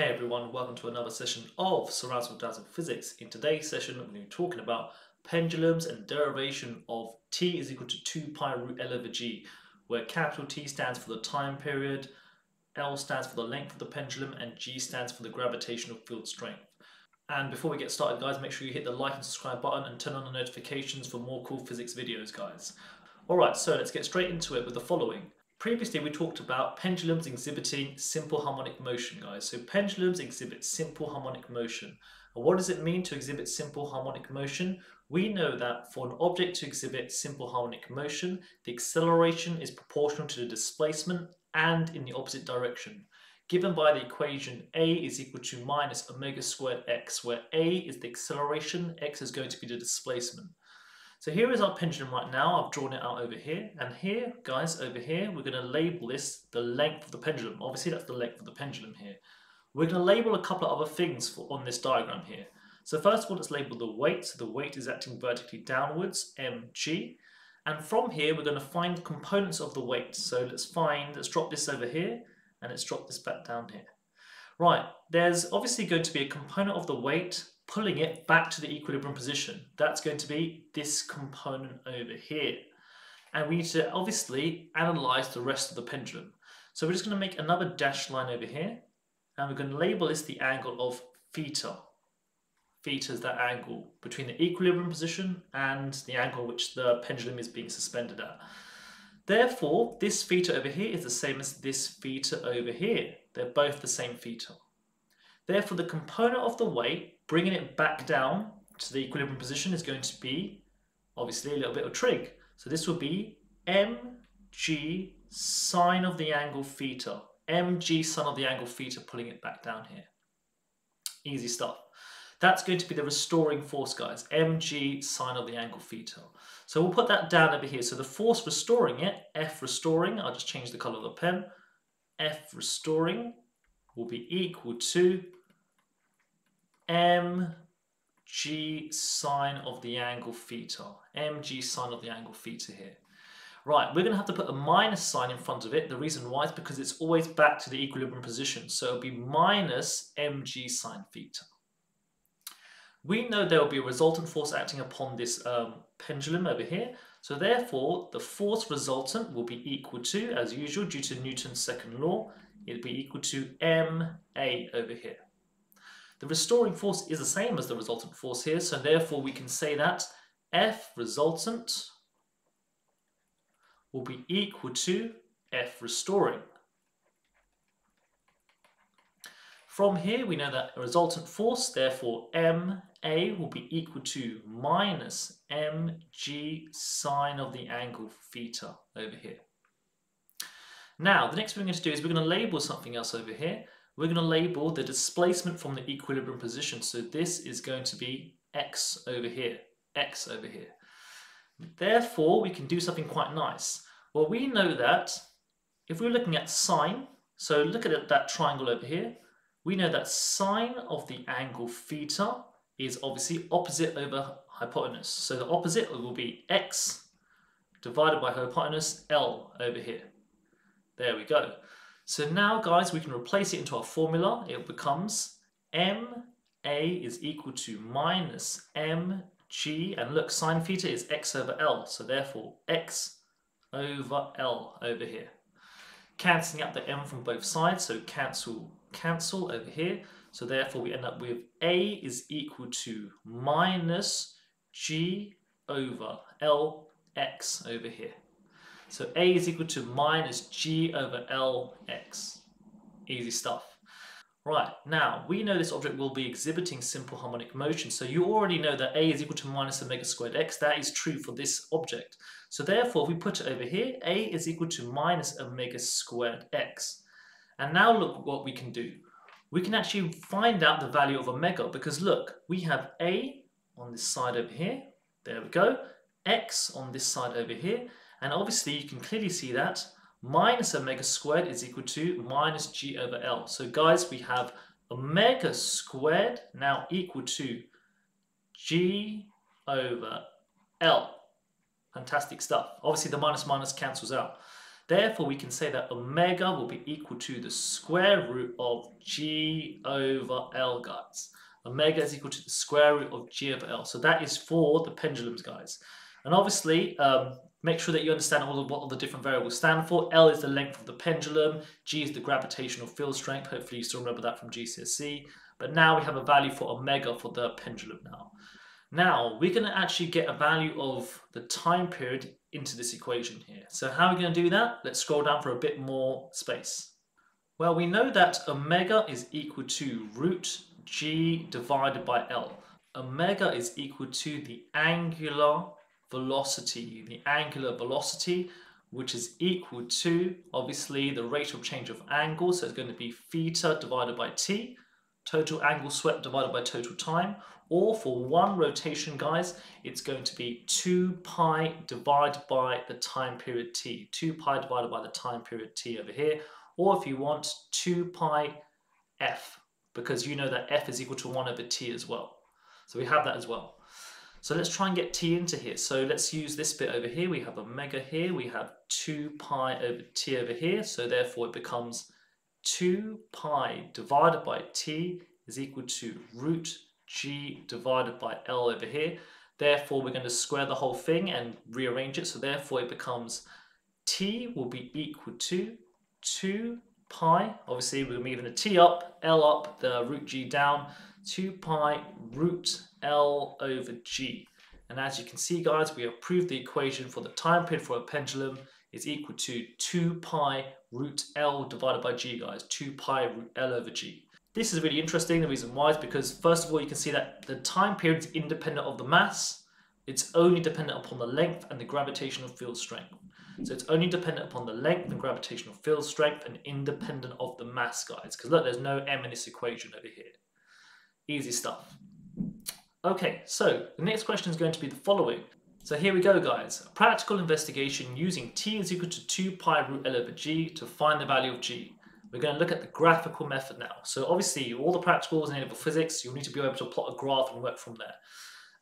Hey everyone, welcome to another session of CeerazzleDazzle Physics. In today's session, we're going to be talking about pendulums and derivation of t is equal to 2 pi root L over g, where capital T stands for the time period, L stands for the length of the pendulum, and g stands for the gravitational field strength. And before we get started, guys, make sure you hit the like and subscribe button and turn on the notifications for more cool physics videos, guys. Alright, so let's get straight into it with the following. Previously, we talked about pendulums exhibiting simple harmonic motion, guys. So pendulums exhibit simple harmonic motion. And what does it mean to exhibit simple harmonic motion? We know that for an object to exhibit simple harmonic motion, the acceleration is proportional to the displacement and in the opposite direction, given by the equation a is equal to minus omega squared x, where a is the acceleration, x is going to be the displacement. So here is our pendulum right now. I've drawn it out over here. And here, guys, over here, we're going to label this the length of the pendulum. Obviously, that's the length of the pendulum here. We're going to label a couple of other things for, on this diagram here. So first of all, let's label the weight. So the weight is acting vertically downwards, mg. And from here, we're going to find components of the weight. So let's find, let's drop this over here, and let's drop this back down here. Right, there's obviously going to be a component of the weight pulling it back to the equilibrium position. That's going to be this component over here. And we need to obviously analyze the rest of the pendulum. So we're just going to make another dashed line over here. And we're going to label this the angle of theta. Theta is that angle between the equilibrium position and the angle which the pendulum is being suspended at. Therefore, this theta over here is the same as this theta over here. They're both the same theta. Therefore, the component of the weight Bringing it back down to the equilibrium position is going to be obviously a little bit of trig. So this will be mg sine of the angle theta. mg sine of the angle theta pulling it back down here. Easy stuff. That's going to be the restoring force, guys. mg sine of the angle theta. So we'll put that down over here. So the force restoring it, F restoring, I'll just change the color of the pen. F restoring will be equal to mg sine of the angle theta. mg sine of the angle theta here. Right, we're going to have to put a minus sign in front of it. The reason why is because it's always back to the equilibrium position. So it'll be minus mg sine theta. We know there will be a resultant force acting upon this um, pendulum over here. So therefore, the force resultant will be equal to, as usual, due to Newton's second law, it'll be equal to ma over here. The restoring force is the same as the resultant force here, so therefore we can say that F resultant will be equal to F restoring. From here, we know that resultant force, therefore MA will be equal to minus mg sine of the angle theta over here. Now, the next thing we're going to do is we're going to label something else over here we're going to label the displacement from the equilibrium position. So this is going to be x over here, x over here. Therefore, we can do something quite nice. Well, we know that if we're looking at sine, so look at that triangle over here, we know that sine of the angle theta is obviously opposite over hypotenuse. So the opposite will be x divided by hypotenuse L over here. There we go. So now, guys, we can replace it into our formula. It becomes MA is equal to minus MG, and look, sine theta is x over L, so therefore x over L over here. Cancelling out the m from both sides, so cancel, cancel over here. So therefore we end up with A is equal to minus G over LX over here. So A is equal to minus G over Lx. Easy stuff. Right, now we know this object will be exhibiting simple harmonic motion. So you already know that A is equal to minus omega squared x. That is true for this object. So therefore, if we put it over here, A is equal to minus omega squared x. And now look what we can do. We can actually find out the value of omega because look, we have A on this side over here. There we go. X on this side over here. And obviously you can clearly see that minus omega squared is equal to minus g over L. So guys, we have omega squared now equal to g over L. Fantastic stuff. Obviously the minus minus cancels out. Therefore, we can say that omega will be equal to the square root of g over L, guys. Omega is equal to the square root of g over L. So that is for the pendulums, guys. And obviously, um, make sure that you understand all of what all the different variables stand for. L is the length of the pendulum. G is the gravitational field strength. Hopefully you still remember that from GCSE. But now we have a value for omega for the pendulum now. Now, we're going to actually get a value of the time period into this equation here. So how are we going to do that? Let's scroll down for a bit more space. Well, we know that omega is equal to root g divided by L. Omega is equal to the angular velocity, the angular velocity, which is equal to, obviously, the rate of change of angle. So it's going to be theta divided by t, total angle swept divided by total time, or for one rotation, guys, it's going to be 2 pi divided by the time period t. 2 pi divided by the time period t over here. Or if you want, 2 pi f, because you know that f is equal to 1 over t as well. So we have that as well. So let's try and get t into here. So let's use this bit over here. We have omega here. We have 2 pi over t over here. So therefore it becomes 2 pi divided by t is equal to root g divided by L over here. Therefore, we're going to square the whole thing and rearrange it. So therefore, it becomes t will be equal to 2 pi. Obviously, we're moving the t up, L up, the root g down. 2 pi root L over g. And as you can see, guys, we have proved the equation for the time period for a pendulum is equal to 2 pi root L divided by g, guys. 2 pi root L over g. This is really interesting. The reason why is because, first of all, you can see that the time period is independent of the mass. It's only dependent upon the length and the gravitational field strength. So it's only dependent upon the length and gravitational field strength and independent of the mass, guys. Because look, there's no m in this equation over here. Easy stuff. Okay, so the next question is going to be the following. So here we go, guys. A practical investigation using t is equal to 2 pi root L over g to find the value of g. We're going to look at the graphical method now. So obviously, all the practicals in A-level physics, you'll need to be able to plot a graph and work from there.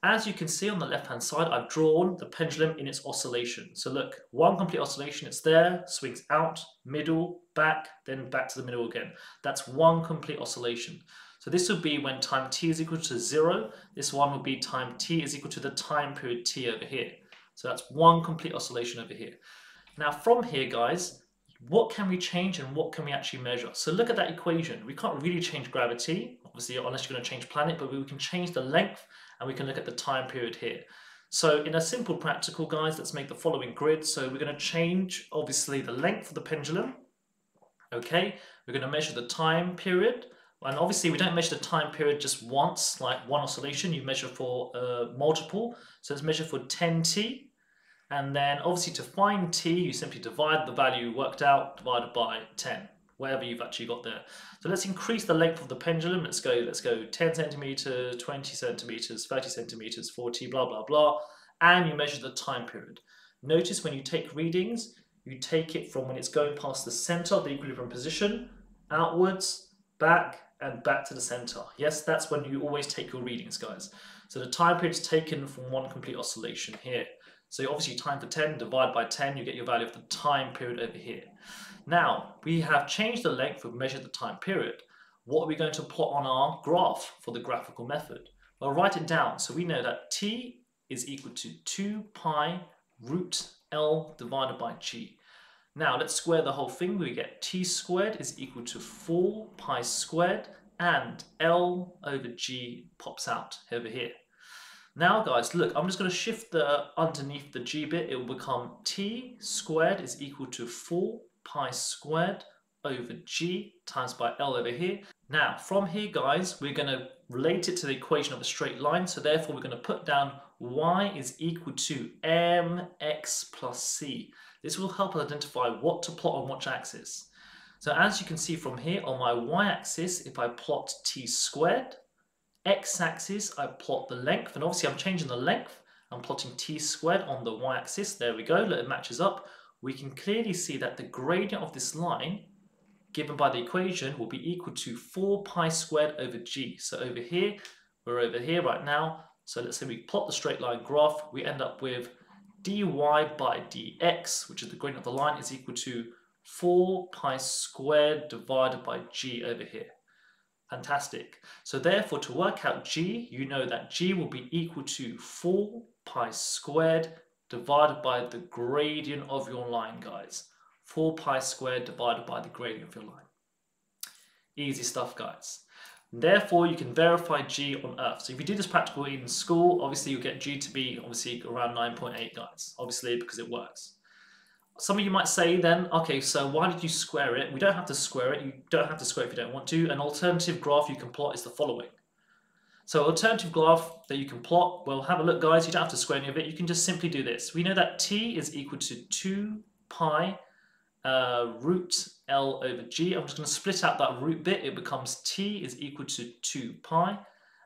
As you can see on the left-hand side, I've drawn the pendulum in its oscillation. So look, one complete oscillation, it's there, swings out, middle, back, then back to the middle again. That's one complete oscillation. So this would be when time t is equal to zero. This one would be time t is equal to the time period t over here. So that's one complete oscillation over here. Now from here, guys, what can we change and what can we actually measure? So look at that equation. We can't really change gravity, obviously, unless you're going to change planet, but we can change the length and we can look at the time period here. So in a simple practical, guys, let's make the following grid. So we're going to change, obviously, the length of the pendulum. Okay, we're going to measure the time period. And obviously, we don't measure the time period just once, like one oscillation. You measure for uh, multiple. So let's measure for 10t. And then obviously to find t, you simply divide the value worked out divided by 10, wherever you've actually got there. So let's increase the length of the pendulum. Let's go, let's go 10 centimeters, 20 centimeters, 30 centimeters, 40, blah, blah, blah. And you measure the time period. Notice when you take readings, you take it from when it's going past the center of the equilibrium position, outwards, back, and back to the center. Yes, that's when you always take your readings, guys. So the time period is taken from one complete oscillation here. So obviously time for 10, divide by 10, you get your value of the time period over here. Now, we have changed the length, we've measured the time period. What are we going to plot on our graph for the graphical method? Well, write it down. So we know that t is equal to 2 pi root L divided by g. Now let's square the whole thing. We get t squared is equal to 4 pi squared and L over g pops out over here. Now guys, look, I'm just going to shift the underneath the g bit. It will become t squared is equal to 4 pi squared over g times by L over here. Now, from here, guys, we're going to relate it to the equation of a straight line. So therefore, we're going to put down y is equal to mx plus c. This will help us identify what to plot on which axis. So as you can see from here, on my y-axis, if I plot t squared, x-axis, I plot the length, and obviously I'm changing the length. I'm plotting t squared on the y-axis. There we go, it matches up. We can clearly see that the gradient of this line, given by the equation, will be equal to 4 pi squared over g. So over here, we're over here right now. So let's say we plot the straight line graph, we end up with dy by dx, which is the gradient of the line, is equal to 4 pi squared divided by g over here. Fantastic. So therefore, to work out g, you know that g will be equal to 4 pi squared divided by the gradient of your line, guys. 4 pi squared divided by the gradient of your line. Easy stuff, guys. Therefore, you can verify G on Earth. So if you do this practical in school, obviously you'll get G to be obviously around 9.8 guys, obviously because it works. Some of you might say then, okay, so why did you square it? We don't have to square it. You don't have to square it if you don't want to. An alternative graph you can plot is the following. So alternative graph that you can plot, well, have a look, guys. You don't have to square any of it. You can just simply do this. We know that t is equal to 2 pi uh, root L over G. I'm just going to split out that root bit. It becomes T is equal to 2 pi.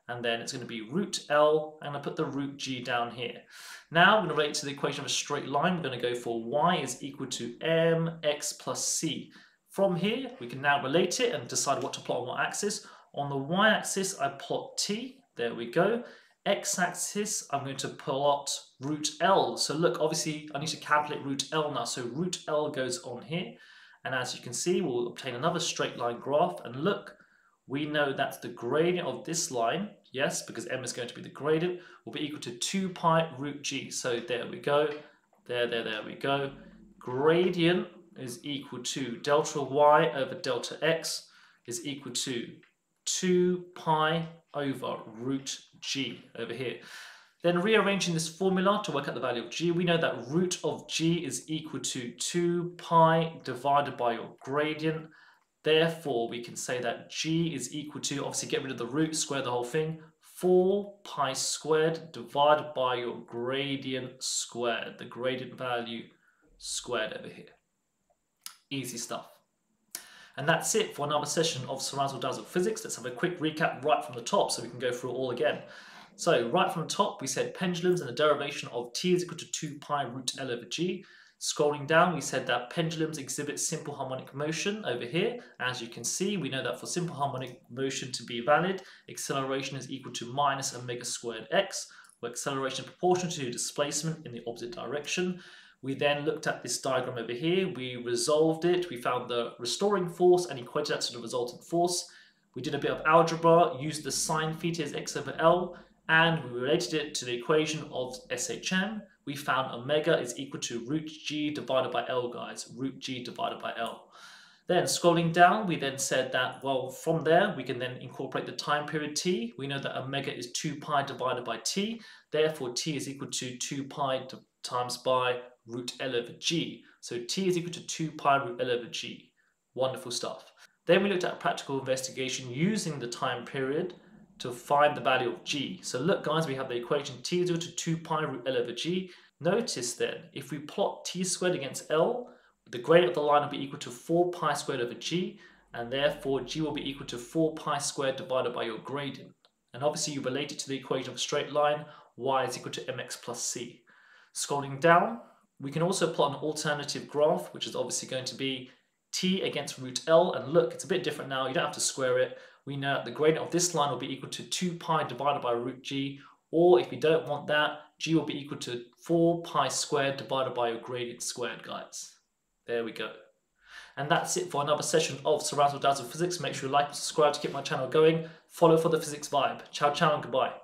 And then it's going to be root L. I'm going to put the root G down here. Now I'm going to relate to the equation of a straight line. We're going to go for y is equal to mx plus c. From here, we can now relate it and decide what to plot on what axis. On the y-axis, I plot t. There we go x-axis, I'm going to plot root L. So look, obviously I need to calculate root L now. So root L goes on here. And as you can see, we'll obtain another straight line graph. And look, we know that the gradient of this line, yes, because m is going to be the gradient, will be equal to 2 pi root g. So there we go. There, there, there we go. Gradient is equal to delta y over delta x is equal to 2 pi over root g over here. Then rearranging this formula to work out the value of g, we know that root of g is equal to 2 pi divided by your gradient. Therefore, we can say that g is equal to, obviously get rid of the root, square the whole thing, 4 pi squared divided by your gradient squared, the gradient value squared over here. Easy stuff. And that's it for another session of CeerazzleDazzle Physics. Let's have a quick recap right from the top so we can go through it all again. So right from the top, we said pendulums and the derivation of t is equal to 2 pi root L over g. Scrolling down, we said that pendulums exhibit simple harmonic motion over here. As you can see, we know that for simple harmonic motion to be valid, acceleration is equal to minus omega squared x, where acceleration is proportional to displacement in the opposite direction. We then looked at this diagram over here, we resolved it, we found the restoring force and equated that to the resultant force. We did a bit of algebra, used the sine theta as x over L, and we related it to the equation of SHM. We found omega is equal to root g divided by L, guys, root g divided by L. Then scrolling down, we then said that, well, from there, we can then incorporate the time period t. We know that omega is 2 pi divided by t. Therefore, t is equal to 2 pi times by root L over G. So T is equal to 2 pi root L over G. Wonderful stuff. Then we looked at a practical investigation using the time period to find the value of G. So look guys, we have the equation T is equal to 2 pi root L over G. Notice then, if we plot T squared against L, the gradient of the line will be equal to 4 pi squared over G, and therefore G will be equal to 4 pi squared divided by your gradient. And obviously you relate it to the equation of a straight line, y is equal to mx plus c. Scrolling down, we can also plot an alternative graph, which is obviously going to be t against root L. And look, it's a bit different now. You don't have to square it. We know the gradient of this line will be equal to 2 pi divided by root g. Or if you don't want that, g will be equal to 4 pi squared divided by your gradient squared, guys. There we go. And that's it for another session of CeerazzleDazzle Physics. Make sure you like and subscribe to keep my channel going. Follow for the physics vibe. Ciao, ciao, and goodbye.